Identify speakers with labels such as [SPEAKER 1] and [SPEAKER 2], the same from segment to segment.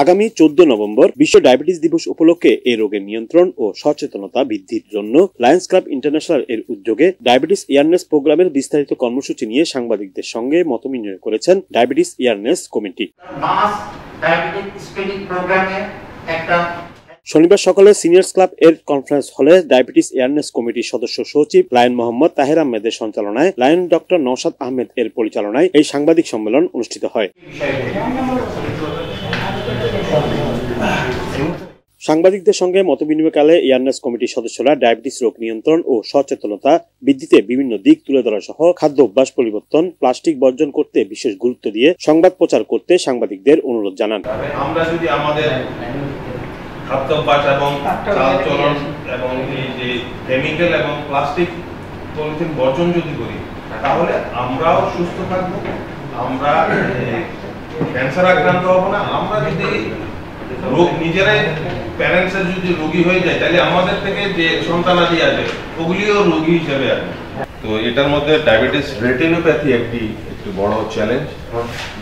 [SPEAKER 1] আগামী চোদ্দ নভেম্বর বিশ্ব ডায়াবেটিস দিবস উপলক্ষে এই রোগের নিয়ন্ত্রণ ও সচেতনতা বৃদ্ধির জন্য লায়ন্স ক্লাব ইন্টারন্যাশনাল এর উদ্যোগে ডায়াবেটিস ইয়ারনেস প্রোগ্রামের বিস্তারিত কর্মসূচি নিয়ে সাংবাদিকদের সঙ্গে মতবিনিময় করেছেন ডায়াবেটিস ইয়ারনেস কমিটি।
[SPEAKER 2] একটা
[SPEAKER 1] শনিবার সকালে সিনিয়র্স ক্লাব এর কনফারেন্স হলে ডায়াবেটিস এয়ারনেস কমিটির সদস্য সচিব লায়ন মোহাম্মদ তাহের আহমেদের সঞ্চালনায় লায়ন ডক্টর নওশাদ আহমেদ এর পরিচালনায় এই সাংবাদিক সম্মেলন অনুষ্ঠিত হয়। সাংবাদিকদের সঙ্গে মত মতবিনিময়কালে এয়ারনেস কমিটির সদস্যরা ডায়াবেটিস রোগ নিয়ন্ত্রণ ও সচেতনতা বৃদ্ধিতে বিভিন্ন দিক তুলে ধরা সহ খাদ্য অভ্যাস পরিবর্তন, প্লাস্টিক বর্জন করতে বিশেষ গুরুত্ব দিয়ে সংবাদ প্রচার করতে সাংবাদিকদের অনুরোধ জানান।
[SPEAKER 3] আমরা যদি আমাদের খাদ্যাভ্যাস এবং চালচলন এবং এই যে কেমিক্যাল এবং প্লাস্টিক পলিথিন বর্জন যদি করি তাহলে আমরাও সুস্থ থাকব আমরা ক্যান্সার আক্রান্ত হব না। আমরা যদি রোগ নিজেরাই প্যারেন্টসের যদি রোগী হয়ে যায় তাহলে আমাদের থেকে যে সন্তানাদি আছে ওগুলিও রোগী হিসেবে আসবে তো এটার মধ্যে ডায়াবেটিস রেটিনোপ্যাথি একটি একটি বড় চ্যালেঞ্জ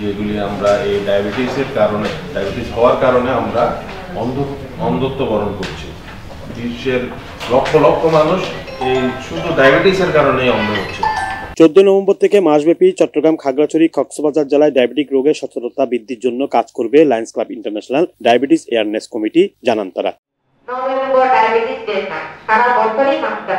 [SPEAKER 3] যেগুলি আমরা এই ডায়াবেটিসের কারণে ডায়াবেটিস হওয়ার কারণে আমরা অন্ধত্ব বরণ করছি। বিশ্বের লক্ষ লক্ষ মানুষ এই শুধু ডায়াবেটিসের কারণেই অন্ধ হচ্ছে।
[SPEAKER 1] চোদ্দ নভেম্বর থেকে মাসব্যাপী চট্টগ্রাম খাগড়াছড়ি কক্সবাজার জেলায় ডায়াবেটিক রোগের সচেতনতা বৃদ্ধির জন্য কাজ করবে Lions Club International Diabetes Awareness Committee জানান তারা।
[SPEAKER 4] নভেম্বর ডায়াবেটিস ডে সারা বছরই মাসটা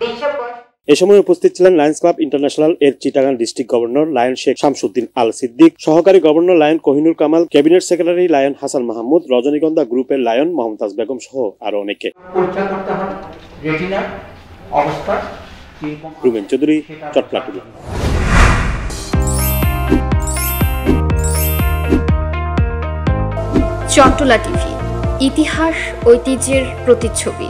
[SPEAKER 4] বিশ্ব পরিবেশ
[SPEAKER 1] এ সময় উপস্থিত ছিলেন লায়ন্স ক্লাব ইন্টারন্যাশনাল এর Chittagong district governor Lion Sheikh Shamsuddin Al Siddique সহকারী governor Lion Kohinoor Kamal cabinet secretary Lion Hasan Mahmud Rajanigandha গ্রুপের লায়ন মমতাজ বেগম সহ আরও অনেকে। রুমেন চৌধুরী চট্টলা টিভি
[SPEAKER 5] চট্টলা টিভি ইতিহাস ঐতিহ্যের প্রতিচ্ছবি।